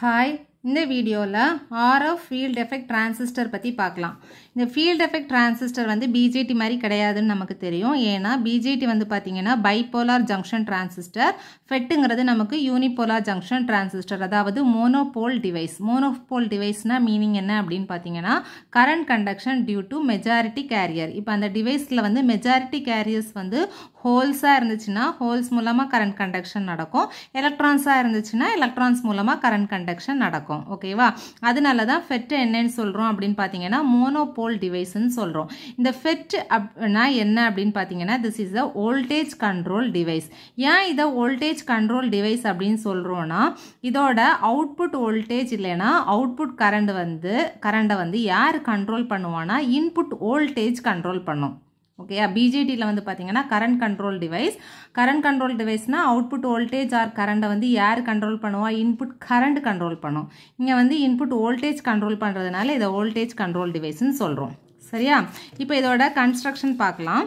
Hi. இந்த வீடியோவில் RF field effect transistor பற்றி பார்க்கலாம். இந்த ஃபீல்ட் எஃபெக்ட் டிரான்சிஸ்டர் வந்து பிஜேடி மாதிரி கிடையாதுன்னு நமக்கு தெரியும். ஏன்னா பிஜேடி வந்து பார்த்தீங்கன்னா பைபோலார் ஜங்ஷன் டிரான்சிஸ்டர் ஃபெட்டுங்கிறது நமக்கு யூனிபோலார் ஜங்ஷன் டிரான்சிஸ்டர் அதாவது மோனோபோல் டிவைஸ் மோனோபோல் டிவைஸ்னால் மீனிங் என்ன அப்படின்னு பார்த்தீங்கன்னா current conduction due to majority carrier இப்போ அந்த டிவைஸில் வந்து மெஜாரிட்டி கேரியர்ஸ் வந்து ஹோல்ஸாக இருந்துச்சுன்னா ஹோல்ஸ் மூலமாக கரண்ட் கண்டக்ஷன் நடக்கும். எலக்ட்ரான்ஸாக இருந்துச்சுன்னா எலக்ட்ரான்ஸ் மூலமாக கரண்ட் கண்டக்ஷன் நடக்கும். ஓகேவா அதனால தான் ஃபெட் என்னன்னு சொல்கிறோம் அப்படின்னு பார்த்தீங்கன்னா மோனோபோல் டிவைஸ்ன்னு சொல்கிறோம் இந்த ஃபெட் அப்னா என்ன அப்படின்னு பார்த்தீங்கன்னா this is a voltage control device ஏன் இதை வோல்டேஜ் கண்ட்ரோல் டிவைஸ் அப்படின்னு சொல்கிறோன்னா இதோட அவுட்புட் வோல்டேஜ் இல்லைன்னா அவுட்புட் கரண்ட் வந்து கரண்ட்டை வந்து யார் கண்ட்ரோல் பண்ணுவான்னா இன்புட் வோல்டேஜ் கண்ட்ரோல் பண்ணும். ஓகேயா பிஜேடியில் வந்து பார்த்தீங்கன்னா current control device current control டிவைஸ்னால் output voltage or கரண்ட்டை வந்து யார் கண்ட்ரோல் பண்ணுவா? இன்புட் கரண்ட் கண்ட்ரோல் பண்ணும். இங்கே வந்து இன்புட் வோல்டேஜ் கண்ட்ரோல் பண்ணுறதுனால இதை வோல்டேஜ் கண்ட்ரோல் டிவைஸ்ன்னு சொல்கிறோம் சரியா? இப்போ இதோட கன்ஸ்ட்ரக்ஷன் பார்க்கலாம்.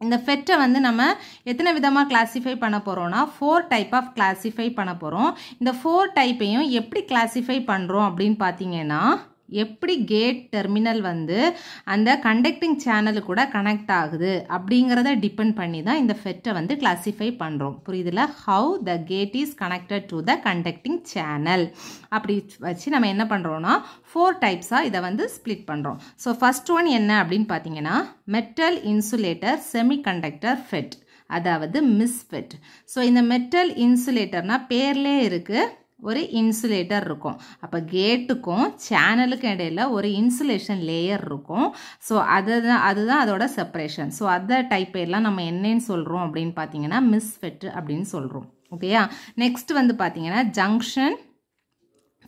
இந்த ஃபெட்டை வந்து நம்ம எத்தனை விதமாக கிளாஸிஃபை பண்ண போகிறோம்னா ஃபோர் டைப் ஆஃப் கிளாஸிஃபை பண்ண போகிறோம் இந்த ஃபோர் டைப்பையும் எப்படி கிளாஸிஃபை பண்ணுறோம் அப்படின்னு பார்த்தீங்கன்னா எப்படி கேட் டெர்மினல் வந்து அந்த கண்டக்டிங் சேனலு கூட கனெக்ட் ஆகுது அப்படிங்கிறத டிபெண்ட் பண்ணி தான் இந்த ஃபெட்டை வந்து கிளாஸிஃபை பண்ணுறோம் புரியுதுல? How the gate is connected to the conducting channel அப்படி வச்சு நம்ம என்ன பண்ணுறோன்னா ஃபோர் டைப்ஸாக இதை வந்து ஸ்ப்ளிட் பண்ணுறோம் ஸோ ஃபஸ்ட் ஒன் என்ன அப்படின்னு பார்த்தீங்கன்னா metal insulator semi conductor FET அதாவது மிஸ்ஃபெட் ஸோ இந்த மெட்டல் இன்சுலேட்டர்னால் பேர்லே இருக்குது ஒரு இன்சுலேட்டர் இருக்கும். அப்போ கேட்டுக்கும் சேனலுக்கும் இடையில ஒரு இன்சுலேஷன் லேயர் இருக்கும். ஸோ அதுதான் அதுதான் அதோட செப்பரேஷன் ஸோ அந்த டைப் எல்லாம் நம்ம என்னன்னு சொல்கிறோம் அப்படின்னு பார்த்தீங்கன்னா மிஸ்ஃபெட் அப்படின்னு சொல்கிறோம் ஓகேயா நெக்ஸ்ட் வந்து பார்த்தீங்கன்னா ஜங்ஷன்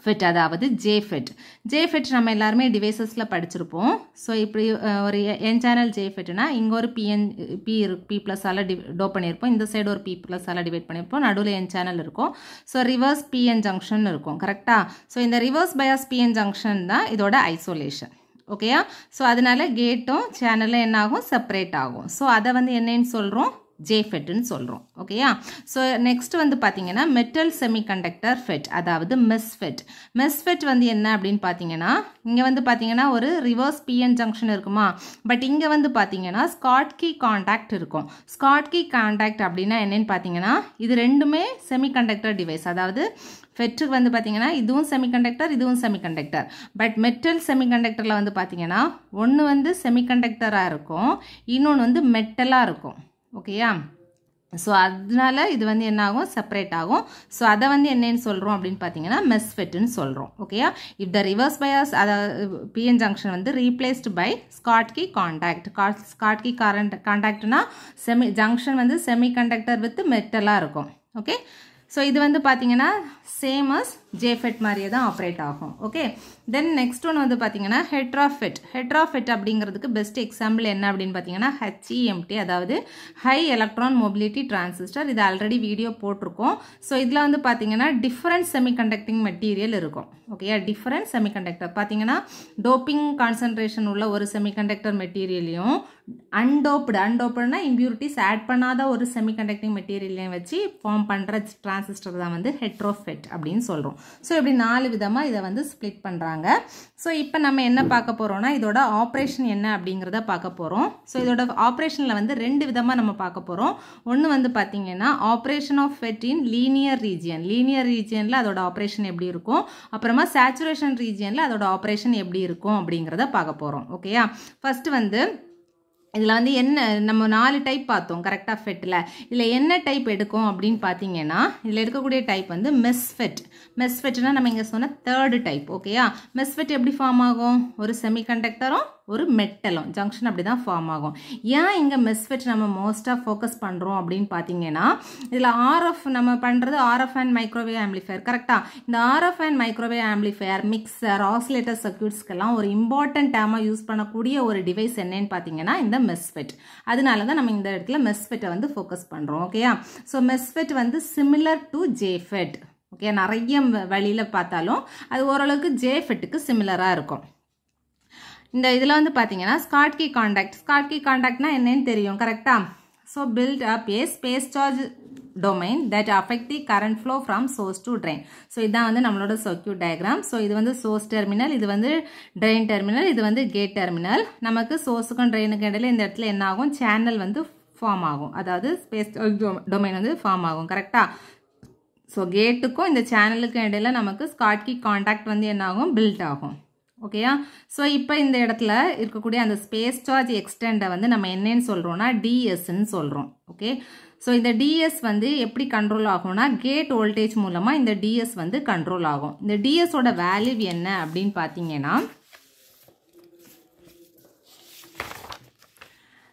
ஃபிட் அதாவது ஜேஃபெட் ஜேஃபெட் நம்ம எல்லாருமே டிவைசஸில் படிச்சிருப்போம். ஸோ இப்படி ஒரு என் சேனல் ஜேஃபெட்னா இங்கே ஒரு பிஎன் பி பி ப்ளஸ்ஸால் டி டோ பண்ணியிருப்போம். இந்த சைடு ஒரு பி ப்ளஸ்ஸால் டிவைட் பண்ணியிருப்போம். நடுவில் என் சேனல் இருக்கும். ஸோ ரிவர்ஸ் பிஎன் ஜங்ஷன் இருக்கும். கரெக்டாக ஸோ இந்த ரிவர்ஸ் பயாஸ் பிஎன் ஜங்ஷன் தான் இதோட ஐசோலேஷன் ஓகேயா ஸோ அதனால கேட்டும் சேனலும் என்ன ஆகும் செப்பரேட் ஆகும். ஸோ அதை வந்து என்னன்னு சொல்கிறோம் ஜேஃபெட்டுன்னு சொல்கிறோம் ஓகேயா ஸோ நெக்ஸ்ட் வந்து பார்த்தீங்கன்னா மெட்டல் செமிகண்டக்டர் ஃபெட் அதாவது மெஸ்ஃபெட் மெஸ்ஃபெட் வந்து என்ன அப்படின்னு பார்த்தீங்கன்னா இங்கே வந்து பார்த்தீங்கன்னா ஒரு ரிவர்ஸ் பிஎன் ஜங்ஷன் இருக்குமா? பட் இங்கே வந்து பார்த்தீங்கன்னா ஸ்காட்கி காண்டாக்ட் இருக்கும். ஸ்காட்கி காண்டாக்ட் அப்படின்னா என்னன்னு பார்த்தீங்கன்னா இது ரெண்டுமே செமிகண்டக்டர் டிவைஸ் அதாவது ஃபெட்டுக்கு வந்து பார்த்தீங்கன்னா இதுவும் செமிகண்டக்டர் இதுவும் செமிகண்டக்டர் பட் மெட்டல் செமிகண்டக்டரில் வந்து பார்த்தீங்கன்னா ஒன்று வந்து செமிகண்டக்டராக இருக்கும் இன்னொன்று வந்து மெட்டலாக இருக்கும். ஓகேயா ஸோ அதனால இது வந்து என்ன ஆகும் செப்பரேட் ஆகும். ஸோ அதை வந்து என்னன்னு சொல்கிறோம் அப்படின்னு பார்த்தீங்கன்னா மெஸ்ஃபெட்டுன்னு சொல்கிறோம் ஓகேயா இஃப் த ரிவர்ஸ் பயாஸ் அதாவது பிஎன் ஜங்ஷன் வந்து replaced by Schottky contact Schottky காரண்ட் காண்டாக்ட்னா செமி ஜங்ஷன் வந்து செமி கண்டக்டர் வித் மெட்டலாக இருக்கும். ஓகே ஸோ இது வந்து பார்த்தீங்கன்னா சேம் அஸ் ஜேஃபெட் மாதிரியே தான் ஆப்ரேட் ஆகும். ஓகே தென் நெக்ஸ்ட் ஒன்று வந்து பார்த்தீங்கன்னா ஹெட்ராஃபெட் ஹெட்ராஃபெட் அப்படிங்கிறதுக்கு பெஸ்ட் எக்ஸாம்பிள் என்ன அப்படின்னு பார்த்தீங்கன்னா ஹெச்இஎம்டி அதாவது ஹை எலக்ட்ரான் மொபிலிட்டி டிரான்சிஸ்டர் இது ஆல்ரெடி வீடியோ போட்டிருக்கோம். ஸோ இதில் வந்து பார்த்தீங்கன்னா டிஃப்ரெண்ட் செமிகண்டக்டிங் மெட்டீரியல் இருக்கும். ஓகேயா டிஃப்ரெண்ட் செமிகண்டக்டர் பார்த்தீங்கன்னா டோப்பிங் கான்சன்ட்ரேஷன் உள்ள ஒரு செமிகண்டக்டர் மெட்டீரியலையும் அன்டோப்டு அன்டோப்டுனா இம்பியூரிட்டிஸ் ஆட் பண்ணாத ஒரு செமிகண்டக்டிங் மெட்டீரியலையும் வச்சு ஃபார்ம் பண்ணுற டிரான்சிஸ்டர் தான் வந்து ஹெட்ரோஃபெட் அப்படின்னு சொல்கிறோம் ஸோ இப்படி நாலு விதமாக இதை வந்து ஸ்ப்ளிட் பண்ணுறாங்க ஸோ இப்போ நம்ம என்ன பார்க்க போகிறோம்னா இதோட ஆப்ரேஷன் என்ன அப்படிங்கிறத பார்க்க போகிறோம் ஸோ இதோட ஆப்ரேஷனில் வந்து ரெண்டு விதமாக நம்ம பார்க்க போகிறோம் ஒன்று வந்து பார்த்தீங்கன்னா operation of FET in linear region linear ரீஜியனில் அதோட ஆப்ரேஷன் எப்படி இருக்கும்? அப்புறமா சேச்சுரேஷன் ரீஜியனில் அதோட ஆப்ரேஷன் எப்படி இருக்கும் அப்படிங்கிறத பார்க்க போகிறோம் ஓகேயா ஃபஸ்ட்டு வந்து இதில் வந்து என்ன நம்ம நாலு டைப் பார்த்தோம் கரெக்டாக ஃபெட்டில் இதில் என்ன டைப் எடுக்கும் அப்படின்னு பார்த்தீங்கன்னா இதில் இருக்கக்கூடிய டைப் வந்து மெஸ்ஃபெட் மெஸ்ஃபெட்னா நம்ம இங்கே சொன்ன தேர்டு டைப் ஓகேயா மெஸ்ஃபெட் எப்படி ஃபார்ம் ஆகும்? ஒரு செமிகண்டக்டரும் ஒரு மெட்டலும் ஜங்ஷன் அப்படி தான் ஃபார்ம் ஆகும். ஏன் இங்கே மெஸ்ஃபெட் நம்ம மோஸ்ட்டாக ஃபோக்கஸ் பண்ணுறோம் அப்படின்னு பார்த்தீங்கன்னா இதில் ஆர்எஃப் நம்ம பண்ணுறது ஆர்எஃப் அண்ட் மைக்ரோவேவ் ஆம்பிளிஃபயர் கரெக்டாக இந்த RF and microwave amplifier mixer oscillator சர்க்கியூட்ஸ்க்கெல்லாம் ஒரு இம்பார்ட்டன்ட் டேமாக யூஸ் பண்ணக்கூடிய ஒரு டிவைஸ் என்னன்னு பார்த்தீங்கன்னா இந்த மெஸ்ஃபெட் அதனால தான் நம்ம இந்த இடத்துல மெஸ்ஃபெட்டை வந்து ஃபோக்கஸ் பண்ணுறோம் ஓகேயா ஸோ மெஸ்ஃபெட் வந்து சிமிலர் டு ஜேஃபெட் ஓகே நிறைய வழியில் பார்த்தாலும் அது ஓரளவுக்கு ஜேஃபெட்டுக்கு சிமிலராக இருக்கும். இந்த இதில் வந்து பார்த்தீங்கன்னா ஸ்காட்கி காண்டாக்ட் ஸ்காட்கி காண்டாக்ட்னா என்னன்னு தெரியும் கரெக்டாக so build up a space charge domain that affect the current flow from source to drain so இதான் வந்து நம்மளோட சர்க்கியூட் டயக்ராம் ஸோ இது வந்து சோர்ஸ் டெர்மினல் இது வந்து ட்ரெயின் டெர்மினல் இது வந்து கேட் டெர்மினல் நமக்கு சோர்ஸுக்கும் ட்ரெயினுக்கும் இடையில இந்த இடத்துல என்ன ஆகும்? சேனல் வந்து ஃபார்ம் ஆகும். அதாவது ஸ்பேஸ் டொமைன் uh, வந்து ஃபார்ம் ஆகும். கரெக்டாக ஸோ கேட்டுக்கும் இந்த சேனலுக்கும் இடையில நமக்கு ஸ்காட்கி காண்டாக்ட் வந்து என்ன ஆகும்? பில்ட் ஆகும். ஓகேயா ஸோ இப்போ இந்த இடத்துல இருக்கக்கூடிய அந்த ஸ்பேஸ் சார்ஜ் எக்ஸ்டெண்டை வந்து நம்ம என்னன்னு சொல்கிறோன்னா டிஎஸ்ன்னு சொல்கிறோம் ஓகே ஸோ இந்த டிஎஸ் வந்து எப்படி கண்ட்ரோல் ஆகும்னா கேட் வோல்டேஜ் மூலமாக இந்த டிஎஸ் வந்து கண்ட்ரோல் ஆகும். இந்த டிஎஸோட வேல்யூ என்ன அப்படின்னு பார்த்தீங்கன்னா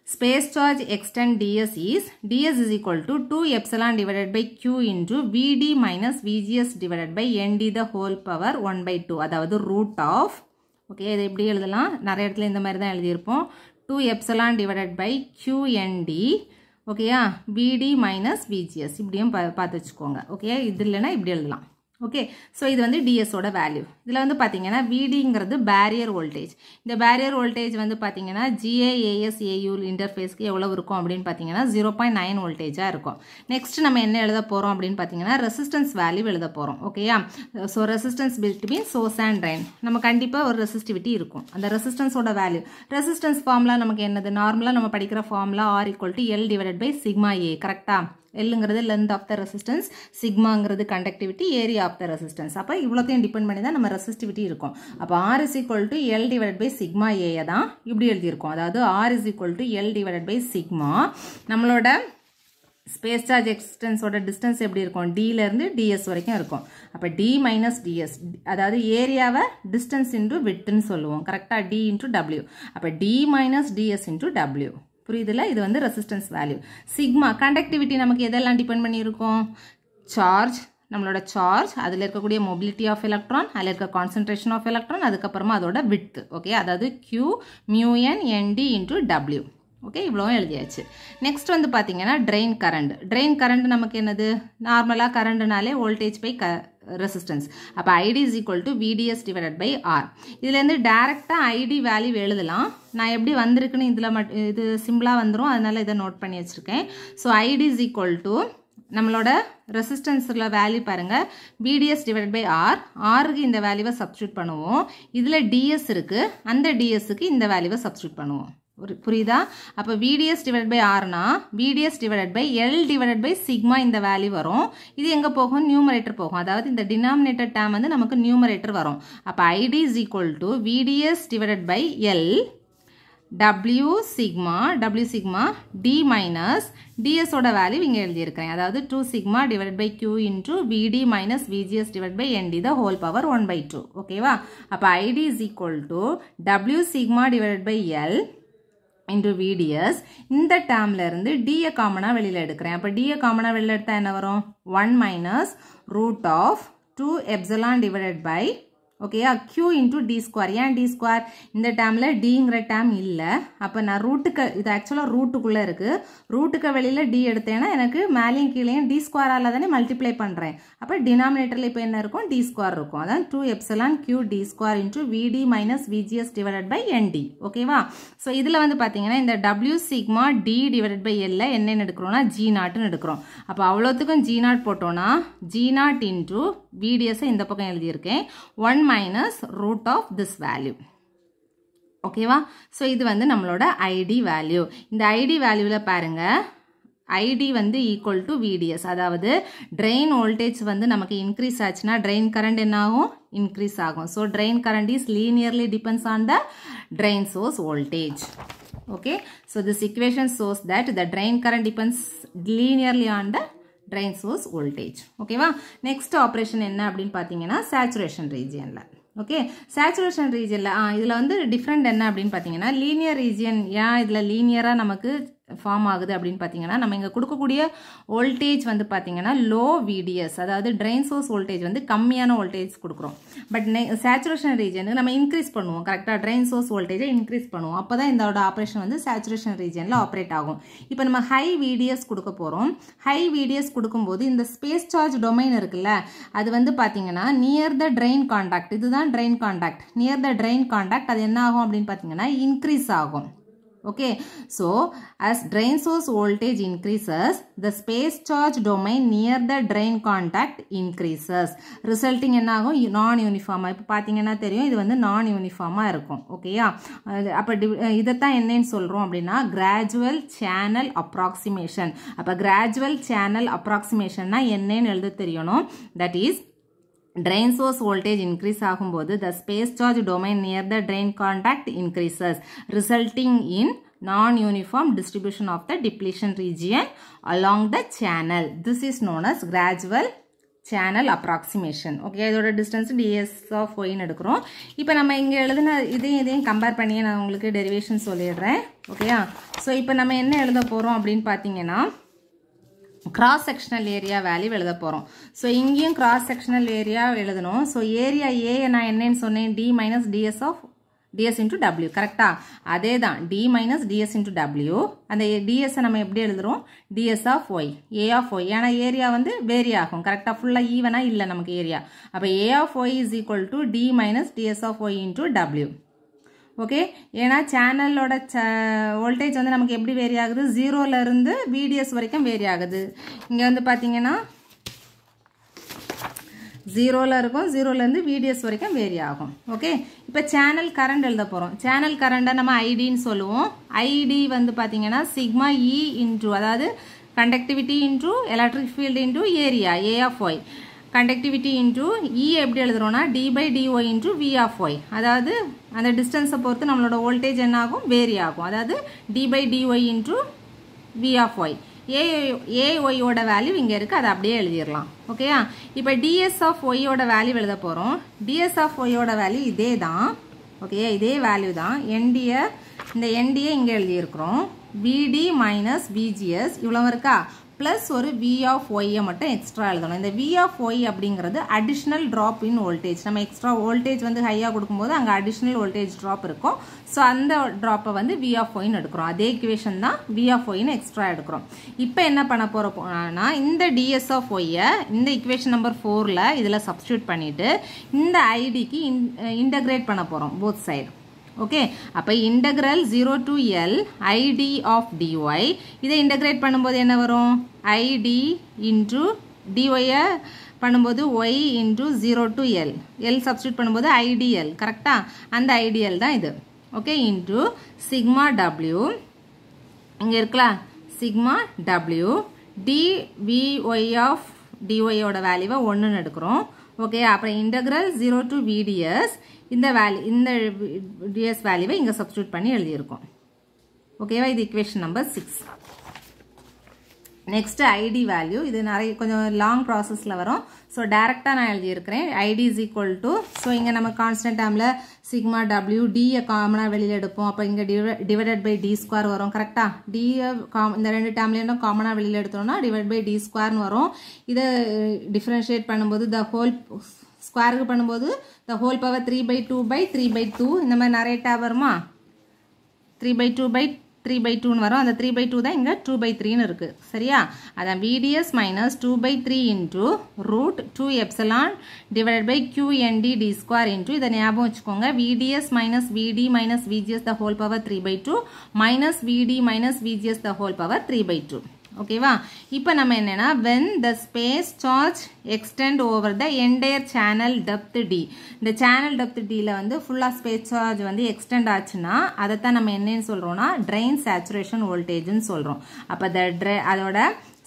space charge extend ds is ds is equal to 2 epsilon divided by q into vd minus vgs divided by nd the whole power 1 by 2 அதாவது root of ஓகே இதை எப்படி எழுதலாம்? நிறைய இடத்துல இந்த மாதிரி தான் எழுதியிருப்போம். Two epsilon divided by QND ஓகேயா பிடி மைனஸ் விஜிஎஸ் இப்படியும் பா பார்த்து வச்சுக்கோங்க. ஓகே இது இல்லைன்னா இப்படி எழுதலாம். ஓகே ஸோ இது வந்து டிஎஸோட வேல்யூ இதில் வந்து பார்த்தீங்கன்னா விடிங்கிறது பேரியர் வோல்டேஜ் இந்த பேரியர் வோல்டேஜ் வந்து பார்த்தீங்கன்னா ஜிஏஏஎஸ் ஏயூ இன்டர்ஃபேஸ்க்கு எவ்வளோ இருக்கும் அப்படின்னு பார்த்தீங்கன்னா ஜீரோ பாயிண்ட் நைன் வோல்டேஜாக இருக்கும். நெக்ஸ்ட் நம்ம என்ன எழுத போகிறோம் அப்படின்னு பார்த்தீங்கன்னா ரெசிஸ்டன்ஸ் வேல்யூ எழுத போகிறோம் ஓகேயா so resistance between source and drain நம்ம கண்டிப்பாக ஒரு ரெசிஸ்டிவிட்டி இருக்கும். அந்த ரெசிஸ்டன்ஸோட வேல்யூ ரெசிஸ்டன்ஸ் ஃபார்முலா நமக்கு என்னது? நார்மலாக நம்ம படிக்கிற formula R equal to L divided by sigma A கரெக்டாக எல்லுங்கிறது length of the resistance சிக்மாங்கிறது conductivity area of the resistance அப்போ இவ்வளோத்தையும் டிபெண்ட் பண்ணி தான் நம்ம ரெசிஸ்டிவிட்டி இருக்கும். அப்போ R is equal to L divide by sigma ஏயை தான் இப்படி எழுதியிருக்கோம். அதாவது R is equal to L divide by sigma நம்மளோட ஸ்பேஸ் சார்ஜ் எக்ஸ்டன்ஸோட டிஸ்டன்ஸ் எப்படி இருக்கும்? டிலேருந்து டிஎஸ் வரைக்கும் இருக்கும். அப்போ டி மைனஸ் டிஎஸ் அதாவது ஏரியாவை டிஸ்டன்ஸ் இன்ட்டு விட்டுன்னு சொல்லுவோம். கரெக்டாக டி இன்ட்டு டபிள்யூ அப்போ D minus DS into W புரியுதுல? இது வந்து ரெசிஸ்டன்ஸ் வேல்யூ சிக்மா கண்டக்டிவிட்டி நமக்கு எதெல்லாம் டிபெண்ட் பண்ணியிருக்கோம்? சார்ஜ் நம்மளோட சார்ஜ் அதில் இருக்கக்கூடிய மொபிலிட்டி ஆஃப் எலக்ட்ரான் அதில் இருக்க கான்சன்ட்ரேஷன் ஆஃப் எலக்ட்ரான் அதுக்கப்புறமா அதோட விட்த் ஓகே அதாவது Q mu N ND into W okay இவ்வளோவும் எழுதியாச்சு. நெக்ஸ்ட் வந்து பார்த்தீங்கன்னா ட்ரெயின் கரண்ட் ட்ரெயின் கரண்ட் நமக்கு என்னது? நார்மலாக கரண்ட்னாலே வோல்டேஜ் பை க ரெசிஸ்டன்ஸ் அப்போ ID is equal to VDS divided by R இதுலேருந்து டேரெக்டாக ஐடி வேல்யூ எழுதலாம். நான் எப்படி வந்திருக்குன்னு இதில் மட் இது சிம்பிளாக வந்துடும் அதனால் இதை நோட் பண்ணி வச்சுருக்கேன். So ID is equal to நம்மளோட ரெசிஸ்டன்ஸில் வேல்யூ பாருங்கள் பிடிஎஸ் டிவைட் பை ஆர் ஆருக்கு இந்த வேல்யூவை சப்ஸ்டியூட் பண்ணுவோம். இதில் டிஎஸ் இருக்குது அந்த டிஎஸ்க்கு இந்த வேல்யூவை சப்ஸ்டியூட் பண்ணுவோம். புரியுதா? அப்போ VDS divide by ஆர்னா VDS divide by L divide by sigma இந்த வேல்யூ வரும். இது எங்கே போகும்? நியூமரேட்டர் போகும். அதாவது இந்த டினாமினேட்டர் டேம் வந்து நமக்கு நியூமரேட்டர் வரும். அப்போ ID is equal to VDS divide by L W sigma W sigma D minus டிஎஸோட value இங்கே எழுதியிருக்கிறேன். அதாவது two sigma divide by Q into VD minus VGS divide by ND the whole power one by two ஓகேவா அப்போ ID is equal to W sigma divide by L into VDS இந்த டேர்ம்ல இருந்து DA காமனாக வெளியில் எடுக்கிறேன். அப்போ டிஏ காமனாக வெளியில் எடுத்தால் என்ன வரும்? One minus root of two epsilon divided by ஓகேயா க்யூ இன்டூ டி ஸ்கொயர் ஏன் டி ஸ்கொயர் இந்த டேர்மில் டிங்கிற டேர்ம் இல்லை. அப்போ நான் ரூட்டுக்கு இது ஆக்சுவலாக ரூட்டுக்குள்ளே இருக்குது ரூட்டுக்கு வெளியில் டி எடுத்தேன்னா எனக்கு மேலேயும் கீழேயும் டி ஸ்கொயரால் தானே மல்டிப்ளை பண்ணுறேன் அப்போ டினாமினேட்டரில் இப்போ என்ன இருக்கும்? டி ஸ்கொயர் இருக்கும். அதான் two epsilon Q D square into VD minus VGS divided by ND ஓகேவா ஸோ இதில் வந்து பார்த்தீங்கன்னா இந்த W sigma D divided by எல்ல என்னென்னு எடுக்கிறோம்னா ஜி நாட்டுன்னு எடுக்கிறோம். அப்போ அவ்வளோத்துக்கும் ஜி நாட் போட்டோன்னா ஜி நாட் இன்டூ விடிஎஸை இந்த பக்கம் எழுதியிருக்கேன். One minus root of this value ஓகேவா ஸோ இது வந்து நம்மளோட ஐடி வேல்யூ இந்த ஐடி வேல்யூவில் பாருங்கள் ஐடி வந்து ஈக்குவல் டு விடிஎஸ் அதாவது ட்ரெயின் வோல்டேஜ் வந்து நமக்கு இன்க்ரீஸ் ஆச்சுன்னா ட்ரெயின் கரண்ட் என்ன ஆகும்? இன்க்ரீஸ் ஆகும். So drain current is linearly depends on the drain source voltage okay? So this equation shows that the drain current depends linearly on the drain source voltage ஓகேவா? Next operation என்ன அப்படின்னு பார்த்தீங்கன்னா saturation ரீஜியனில் okay? Saturation ரீஜியனில் ஆ இதில் வந்து different என்ன அப்படின்னு பார்த்தீங்கன்னா லீனியர் ரீஜியன் ஏன் இதில் லீனியராக நமக்கு ஃபார்ம் ஆகுது அப்படின்னு பார்த்தீங்கன்னா நம்ம இங்கே கொடுக்கக்கூடிய வோல்டேஜ் வந்து பார்த்தீங்கன்னா லோ விடிஎஸ் அதாவது ட்ரெயின் சோர்ஸ் வோல்டேஜ் வந்து கம்மியான வோல்டேஜ் கொடுக்குறோம். பட் சேச்சுரேஷன் ரீஜனுக்கு நம்ம இன்க்ரீஸ் பண்ணுவோம். கரெக்டாக ட்ரெயின் சோர்ஸ் வோல்டேஜை இன்க்ரீஸ் பண்ணுவோம். அப்போ தான் இதோட ஆப்ரேஷன் வந்து சேச்சுரேஷன் ரீஜனில் ஆப்ரேட் ஆகும். இப்போ நம்ம ஹை விடிஎஸ் கொடுக்க போகிறோம் ஹை விடிஎஸ் கொடுக்கும்போது இந்த ஸ்பேஸ் சார்ஜ் டொமைன் இருக்குல்ல அது வந்து பார்த்தீங்கன்னா நியர் த ட்ரெயின் காண்டாக்ட் இதுதான் drain contact near the drain contact அது என்ன ஆகும் அப்படின்னு பார்த்தீங்கன்னா இன்க்ரீஸ் ஆகும். Okay so as drain source voltage increases the space charge domain near the drain contact increases. Resulting என்னாகும்? Non-uniform. யூனிஃபார்மாக இப்போ பார்த்தீங்கன்னா தெரியும் இது வந்து non-uniform இருக்கும். ஓகேயா அப்போ இதைத்தான் என்னன்னு சொல்கிறோம் அப்படின்னா கிராஜுவல் சேனல் அப்ராக்சிமேஷன் அப்போ கிராஜுவல் சேனல் அப்ராக்சிமேஷன்னா என்னன்னு எழுத தெரியணும். That is drain source voltage increase ஆகும்போது the space charge domain near the drain contact increases resulting in non-uniform distribution of the depletion region along the channel. This is known as gradual channel approximation. Okay, இதோட distance ds of y எடுக்கிறோம் இப்ப நம்ம இங்கே எழுதின இதையும் இதையும் compare பண்ணியே நான் உங்களுக்கு derivation சொல்லிடுறேன் ஓகேயா So, இப்ப நம்ம என்ன எழுத போகிறோம் அப்படின்னு பார்த்தீங்கன்னா கிராஸ் செக்ஷனல் ஏரியா வேல்யூ எழுத போகிறோம் ஸோ இங்கேயும் கிராஸ் செக்ஷனல் ஏரியா எழுதணும். ஸோ ஏரியா ஏ நான் என்னன்னு சொன்னேன். D minus DS of DS into W கரெக்டாக அதே தான். D minus DS into W அந்த டிஎஸ்ஸை நம்ம எப்படி எழுதுகிறோம் DS of Y A of Y ஏன்னா ஏரியா வந்து வேரி ஆகும். கரெக்டாக ஃபுல்லாக ஈவனாக இல்லை நமக்கு ஏரியா அப்போ A of Y is equal to D minus DS of Y into W okay? ஏன்னா சேனலோட வோல்டேஜ் வந்து நமக்கு எப்படி வேரி ஆகுது? ஜீரோலேருந்து விடிஎஸ் வரைக்கும் வேரி ஆகுது. இங்கே வந்து பார்த்தீங்கன்னா ஜீரோவில் இருக்கும் ஜீரோலேருந்து விடிஎஸ் வரைக்கும் வேரி ஆகும். ஓகே? இப்போ சேனல் கரண்ட் எழுத போகிறோம் சேனல் கரண்ட்டை நம்ம ஐடின்னு சொல்லுவோம். ஐடி வந்து பார்த்தீங்கன்னா சிக்மா இ e இன்ட்ரூ அதாவது conductivity into electric field into area A of Y conductivity into E எப்படி எழுதுகிறோன்னா D by DY into V of Y அதாவது அந்த டிஸ்டன்ஸை பொறுத்து நம்மளோட வோல்டேஜ் என்ன ஆகும்? வேரி ஆகும். அதாவது D by DY into V of Y A ஏஒய்யோட value இங்கே இருக்குது அதை அப்படியே எழுதிடலாம். ஓகேயா இப்போ டிஎஸ் ஆஃப் ஒய்யோட வேல்யூ எழுத போகிறோம் டிஎஸ் ஆஃப் ஒய்யோட வேல்யூ இதே தான். ஓகே இதே வேல்யூ தான். என்டிஏ இந்த என்டிஏ இங்கே எழுதியிருக்கிறோம். பிடி மைனஸ் பிஜிஎஸ் இவ்வளோ இருக்கா? ப்ளஸ் ஒரு வி ஆஃப் ஒய்யை மட்டும் எக்ஸ்ட்ரா எழுதணும். இந்த வி ஆஃப் ஒய் அப்படிங்கிறது அடிஷ்னல் ட்ராப் இன் வோல்டேஜ் நம்ம எக்ஸ்ட்ரா வோல்டேஜ் வந்து ஹையாக கொடுக்கும்போது அங்கே அடிஷ்னல் வோல்டேஜ் ட்ராப் இருக்கும். ஸோ அந்த ட்ராப்பை வந்து வி ஆஃப் ஒயின்னு எடுக்கிறோம். அதே இக்குவேஷன் தான் வி ஆஃப் ஒயின்னு எக்ஸ்ட்ரா எடுக்கிறோம். இப்போ என்ன பண்ண போகிறோம்னா இந்த டிஎஸ் ஆஃப் ஒய்யை இந்த இக்குவேஷன் நம்பர் ஃபோரில் இதில் சப்ஸ்டியூட் பண்ணிவிட்டு இந்த ஐடிக்கு இன் இன்டகிரேட் பண்ண போகிறோம் போத் சைடு ஓகே அப்போ integral zero to L ID of DY இதை இன்டகிரேட் பண்ணும்போது என்ன வரும்? ஐடி இன்ட்ரு டிஒயை பண்ணும்போது Y into zero to L L substitute பண்ணும்போது ஐடிஎல் கரெக்டாக அந்த ஐடிஎல் தான் இது. ஓகே இன்ட்ரு சிக்மா டபிள்யூ இங்கே இருக்கலாம் சிக்மா டபிள்யூ டிவிஒய் ஆஃப் டிஒய்யோட வேல்யூவை ஒன்றுன்னு எடுக்கிறோம். ஓகே அப்புறம் இன்டகிரல் ஜீரோ டு விடிஎஸ் இந்த வேல்யூ இந்த டிஎஸ் வேல்யூவை இங்கே சப்ஸ்டியூட் பண்ணி எழுதியிருக்கோம். ஓகேவா இது equation number six next ID value இது நிறைய கொஞ்சம் லாங் ப்ராசஸில் வரும். ஸோ டேரெக்டாக நான் எழுதியிருக்கிறேன். ID is equal to so இங்கே நம்ம கான்ஸ்டன்ட் டேமில் சிக்மா டபிள்யூ டியை காமனாக வெளியில் எடுப்போம். அப்போ இங்கே டிவைடட் பை டி ஸ்கொயர் வரும் கரெக்டாக டியை காம் இந்த ரெண்டு டேம்லேயும் காமனாக வெளியில் எடுத்தோம்னா டிவைட் பை டி ஸ்கொயர்னு வரும். இதை டிஃப்ரென்ஷியேட் பண்ணும்போது த ஹோல் ஸ்கொயருக்கு பண்ணும்போது the whole power three by two by three by two இந்த மாதிரி நிறைய டேப் வருமா? Three by two by three by டூன்னு வரும். அந்த த்ரீ பை டூ தான் இங்கே டூ பை த்ரீன்னு இருக்குது சரியா? அதான் VDS minus two by three into root two epsilon divide by QND D square into இதை ஞாபகம் வச்சுக்கோங்க. VDS minus VD minus VGS the whole power three by two minus VD minus VGS the whole power three by two ஓகேவா இப்போ நம்ம என்னென்னா when the space charge extend over the entire channel depth D இந்த channel depth டியில் வந்து ஃபுல்லாக space charge வந்து extend ஆச்சுன்னா அதைத்தான் நம்ம என்னன்னு சொல்கிறோம்னா ட்ரெயின் சேச்சுரேஷன் வோல்டேஜ்னு சொல்கிறோம் அப்போ த ட்ரெ அதோட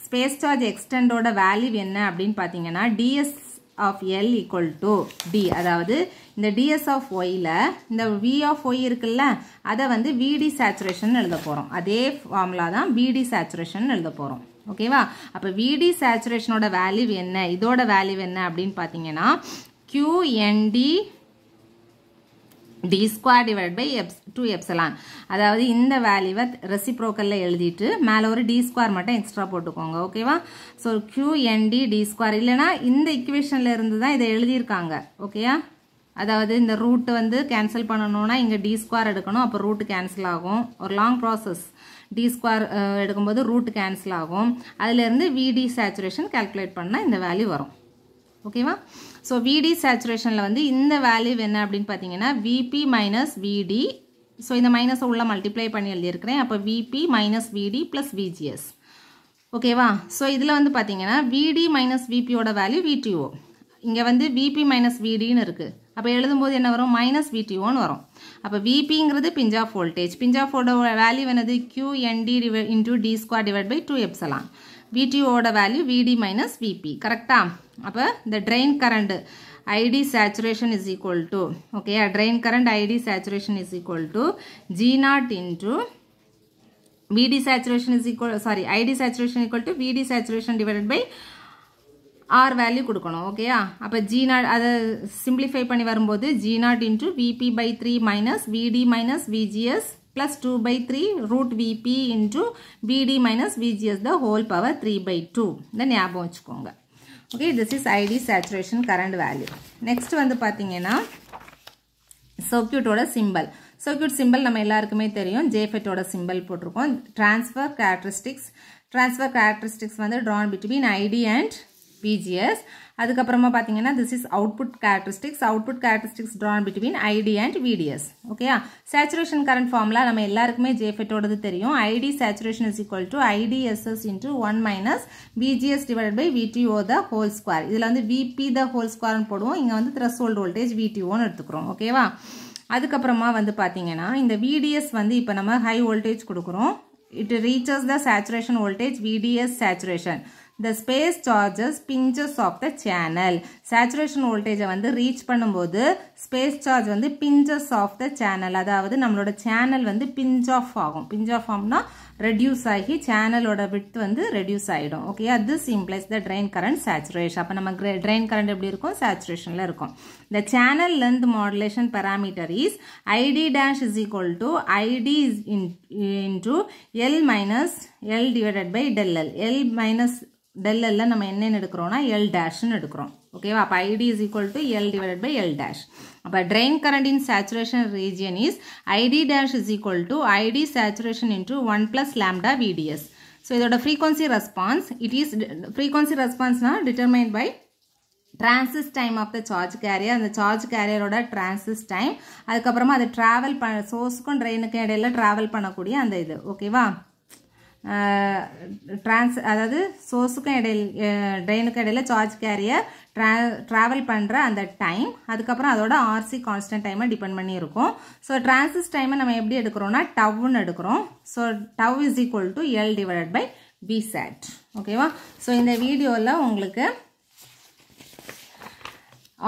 ஸ்பேஸ் சார்ஜ் எக்ஸ்டெண்டோட வேல்யூ என்ன அப்படின்னு பார்த்தீங்கன்னா DS of L equal to D அதாவது இந்த டிஎஸ் ஆஃப் ஒயில் இந்த வி ஆஃப் ஒய் இருக்குல்ல அதை வந்து விடி சேச்சுரேஷன் எழுத போகிறோம் அதே ஃபார்முலா தான் விடி சேச்சுரேஷன் எழுத போகிறோம் ஓகேவா அப்போ விடி சேச்சுரேஷனோட வேல்யூ என்ன? இதோட வேல்யூ என்ன அப்படின்னு பார்த்தீங்கன்னா QND D square divide by eps two epsilon அதாவது இந்த வேல்யூவை ரெசிப்ரோக்கலில் எழுதிட்டு மேலே ஒரு டி ஸ்கொயர் மட்டும் எக்ஸ்ட்ரா போட்டுக்கோங்க ஓகேவா ஸோ கியூஎன்டி டி ஸ்கொயர் இல்லைனா இந்த இக்குவேஷனில் இருந்து தான் இதை எழுதியிருக்காங்க ஓகேயா அதாவது இந்த ரூட்டு வந்து கேன்சல் பண்ணணும்னா இங்கே டி ஸ்கொயர் எடுக்கணும் அப்போ ரூட்டு கேன்சல் ஆகும். ஒரு லாங் ப்ராசஸ் டி ஸ்கொயர் எடுக்கும்போது ரூட் கேன்சல் ஆகும். அதுலேருந்து விடி சேச்சுரேஷன் கால்குலேட் பண்ணால் இந்த வேல்யூ வரும் ஓகேவா ஸோ விடி சேச்சுரேஷனில் வந்து இந்த வேல்யூ என்ன அப்படின்னு பார்த்தீங்கன்னா விபி மைனஸ் விடி ஸோ இந்த மைனஸை உள்ளே மல்டிப்ளை பண்ணி எழுதியிருக்கிறேன். அப்போ VP minus VD plus VGS ஓகேவா ஸோ இதில் வந்து பார்த்தீங்கன்னா விடி மைனஸ் விபியோட வேல்யூ விடிஓ இங்கே வந்து விபி மைனஸ் விடின்னு இருக்குது அப்போ எழுதும்போது என்ன வரும்? மைனஸ் விடிஓன்னு வரும். அப்போ விபிங்கிறது pinch off voltage pinch off value என்னது? Q ND டிவை into D square divide by two epsilon விடிஓட value VD minus VP கரெக்டா அப்போ இந்த drain current ID saturation is equal to okay a drain current ID saturation is equal to G naught into VD saturation is equal sorry ID saturation equal to VD saturation divided by R value கொடுக்கணும் ஓகேயா அப்போ G not அதை simplify பண்ணி வரும்போது G naught into VP by three minus VD minus VGS plus 2 by 3 root vp into vd minus vgs the whole power 3 by 2 இந்த ஞாபகம் வச்சுக்கோங்க okay this is ID saturation current value next வந்து பார்த்தீங்கன்னா சர்க்கியூட்டோட simple circuit simple நம்ம எல்லாருக்குமே தெரியும். ஜேஃபெட்டோட சிம்பிள் போட்டிருக்கோம். ட்ரான்ஸ்ஃபர் கேரக்டரிஸ்டிக்ஸ் ட்ரான்ஸ்ஃபர் கேரக்டரிஸ்டிக்ஸ் வந்து drawn between ID and VGS அதுக்கப்புறமா பார்த்தீங்கன்னா this is output characteristics output characteristics drawn between ID and VDS ஓகேயா சேச்சுரேஷன் கரண்ட் ஃபார்முலா நம்ம எல்லாருக்குமே ஜேஃபெட்டோடது தெரியும். ID saturation is equal to IDSS into one minus VGS divide by VDO the whole square இதில் வந்து VP the whole ஸ்கொயர்னு போடுவோம். இங்கே வந்து த்ரெஸ்ஹோல்ட் வோல்டேஜ் விடிஓன்னு எடுத்துக்கிறோம். ஓகேவா அதுக்கப்புறமா வந்து பார்த்தீங்கன்னா இந்த விடிஎஸ் வந்து இப்போ நம்ம ஹை வோல்டேஜ் கொடுக்குறோம். It reaches the saturation voltage VDS saturation the space charges pinches of the channel saturation voltage வந்து reach பண்ணும்போது space charge வந்து pinches of the channel அதாவது நம்மளோட channel வந்து pinch off ஆகும் pinch off ஆகும்னா reduce ஆகி channelோட width வந்து reduce ஆகிடும் okay this implies the drain current saturation அப்போ நம்ம drain current எப்படி இருக்கும் saturationல இருக்கும் the channel length modulation parameter is id dash is equal to id is in, into l minus l divided by del l l minus del எல்லாம் நம்ம என்னென்னு எடுக்கிறோம்னா எல் டேஷ்னு எடுக்கிறோம் ஓகேவா அப்போ ID is equal to L divided by L dash அப்போ drain current in saturation region is ID dash is equal to ID saturation into one plus lambda VDS so இதோட frequency response it is frequency ரெஸ்பான்ஸ்னால் determine by transit time of the charge carrier அந்த charge கேரியரோட transit time அதுக்கப்புறமா அது travel பண்ண சோர்ஸுக்கும் ட்ரெயினுக்கும் இடையில travel பண்ணக்கூடிய அந்த இது. ஓகேவா ட்ரான்ஸ் அதாவது சோர்ஸுக்கும் இடையில் ட்ரெயினுக்கும் இடையில சார்ஜ் கேரியர் ட்ரா ட்ராவல் பண்ணுற அந்த டைம் அதுக்கப்புறம் அதோட ஆர்சி கான்ஸ்டன்ட் டைமை டிபெண்ட் பண்ணி இருக்கும். ஸோ டிரான்சிஸ் டைமை நம்ம எப்படி எடுக்கிறோம்னா டவ்னு எடுக்கிறோம். So tau is equal to L divided by P sat ஓகேவா ஸோ இந்த வீடியோவில் உங்களுக்கு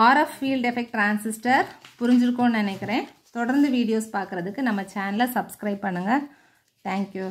ஆர்எஃப் ஃபீல்ட் எஃபெக்ட் டிரான்சிஸ்டர் புரிஞ்சிருக்கோன்னு நினைக்கிறேன். தொடர்ந்து வீடியோஸ் பார்க்குறதுக்கு நம்ம சேனலை சப்ஸ்கிரைப் பண்ணுங்கள் தேங்க்யூ